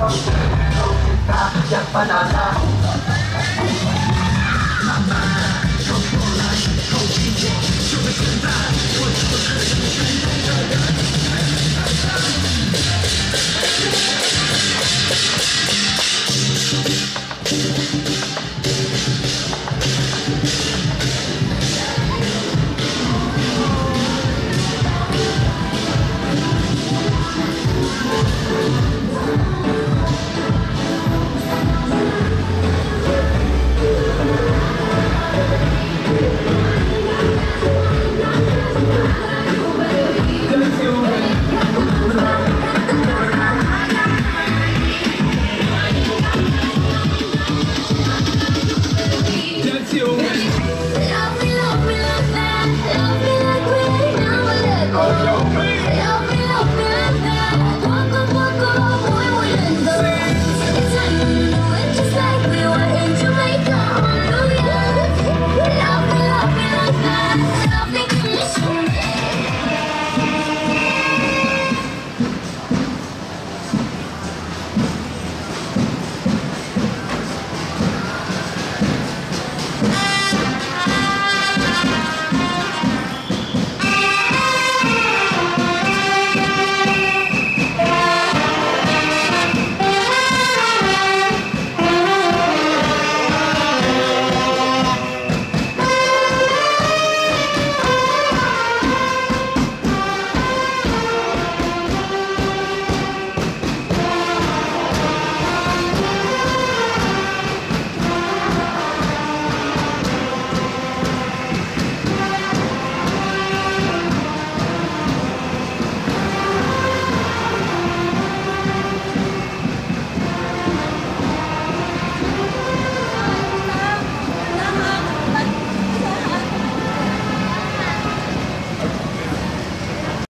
Don't get banana you.